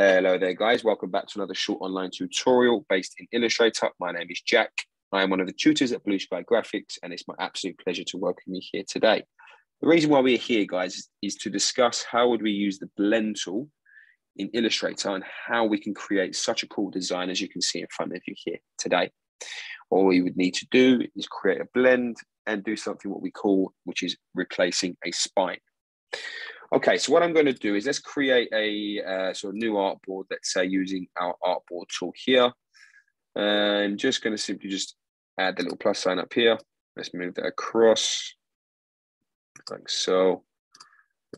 Hello there guys, welcome back to another short online tutorial based in Illustrator. My name is Jack. I am one of the tutors at Blue Sky Graphics and it's my absolute pleasure to welcome you here today. The reason why we're here guys is to discuss how would we use the blend tool in Illustrator and how we can create such a cool design as you can see in front of you here today. All you would need to do is create a blend and do something what we call, which is replacing a spine. Okay, so what I'm going to do is let's create a uh, sort of new artboard, let's say using our artboard tool here. I'm just going to simply just add the little plus sign up here. Let's move that across like so.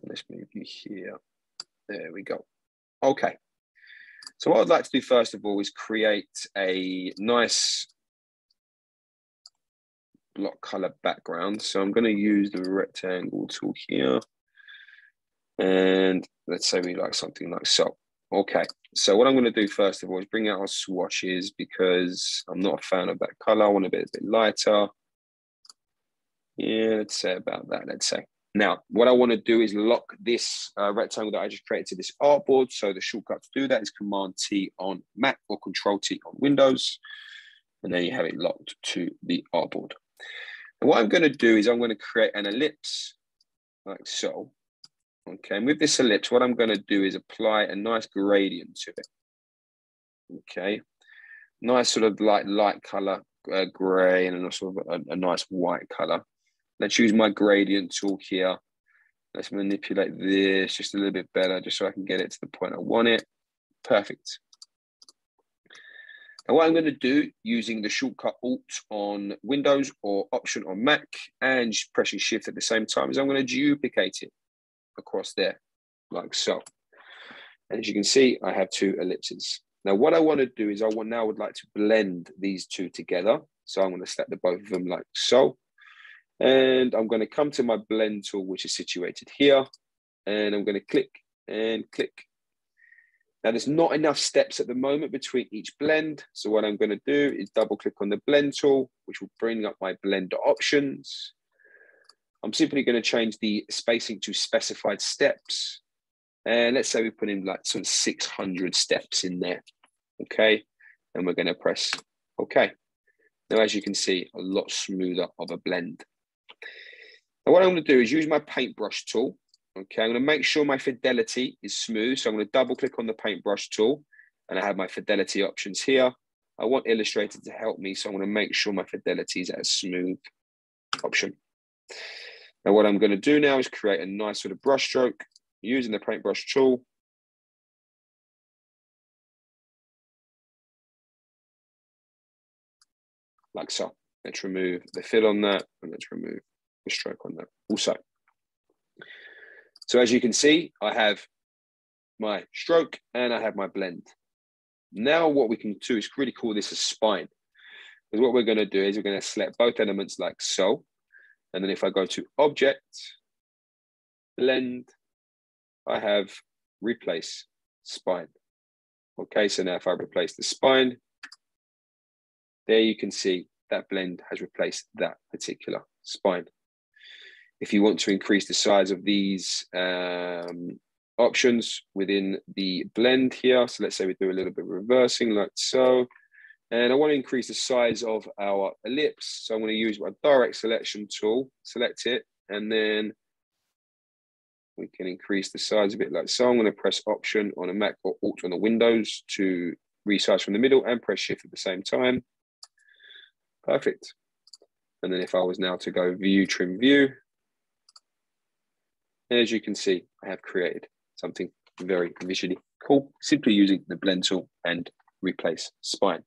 Let's move you here. There we go. Okay. So what I'd like to do first of all is create a nice block color background. So I'm going to use the rectangle tool here. And let's say we like something like so. Okay, so what I'm going to do first of all is bring out our swatches because I'm not a fan of that color. I want a bit, a bit lighter. Yeah, let's say about that, let's say. Now, what I want to do is lock this uh, rectangle that I just created to this artboard. So the shortcut to do that is Command T on Mac or Control T on Windows. And then you have it locked to the artboard. And what I'm going to do is I'm going to create an ellipse like so. Okay, and with this ellipse, what I'm going to do is apply a nice gradient to it. Okay, nice sort of light light color, uh, gray, and a sort of a, a nice white color. Let's use my gradient tool here. Let's manipulate this just a little bit better, just so I can get it to the point I want it. Perfect. Now what I'm going to do using the shortcut Alt on Windows or Option on Mac and pressing Shift at the same time is I'm going to duplicate it across there, like so. And as you can see, I have two ellipses. Now, what I want to do is I want now would like to blend these two together. So I'm going to select the both of them like so. And I'm going to come to my blend tool, which is situated here. And I'm going to click and click. Now there's not enough steps at the moment between each blend. So what I'm going to do is double click on the blend tool, which will bring up my blender options. I'm simply going to change the spacing to specified steps. And let's say we put in like of 600 steps in there. Okay. And we're going to press OK. Now, as you can see, a lot smoother of a blend. Now, what I'm going to do is use my paintbrush tool. Okay. I'm going to make sure my fidelity is smooth. So I'm going to double click on the paintbrush tool and I have my fidelity options here. I want Illustrator to help me. So I'm going to make sure my fidelity is at a smooth option. Now what I'm going to do now is create a nice sort of brush stroke using the paintbrush tool. Like so. Let's remove the fill on that and let's remove the stroke on that also. So as you can see, I have my stroke and I have my blend. Now what we can do is really call this a spine. Because what we're going to do is we're going to select both elements like so. And then if I go to object, blend, I have replace spine. Okay, so now if I replace the spine, there you can see that blend has replaced that particular spine. If you want to increase the size of these um, options within the blend here, so let's say we do a little bit of reversing like so, and I want to increase the size of our ellipse. So I'm going to use my direct selection tool, select it, and then we can increase the size of it like so. I'm going to press Option on a Mac or Alt on the Windows to resize from the middle and press Shift at the same time. Perfect. And then if I was now to go View, Trim View, as you can see, I have created something very visually cool, simply using the blend tool and replace spine.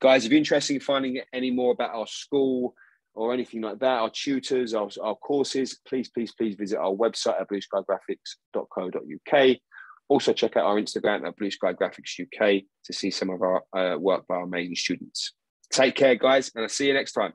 Guys, if you're interested in finding any more about our school or anything like that, our tutors, our, our courses, please, please, please visit our website at blueskygraphics.co.uk. Also, check out our Instagram at Blue Sky Graphics UK to see some of our uh, work by our amazing students. Take care, guys, and I'll see you next time.